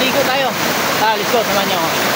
ligo tayo. Ah, let's go. Samahan niyo ako.